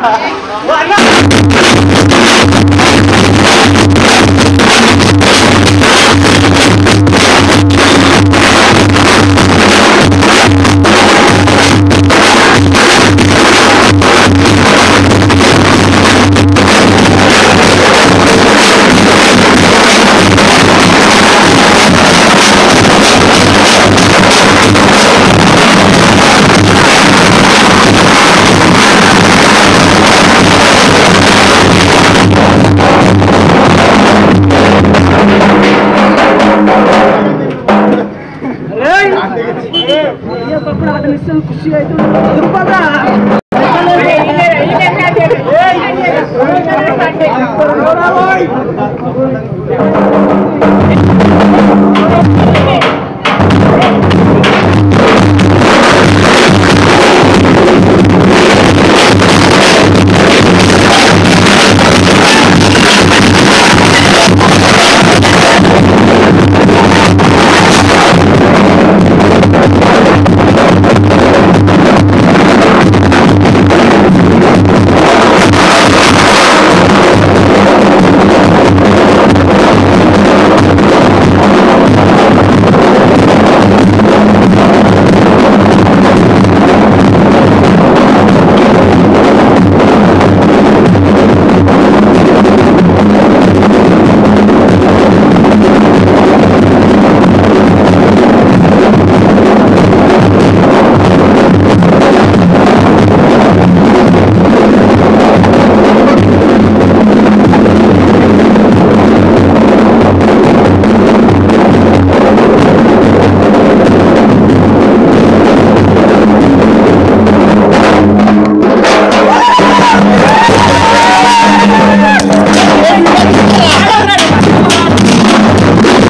Wala! ಮನಸ್ಸು ಖುಷಿ ಆಯ್ತು ರೂಪಾಯಿ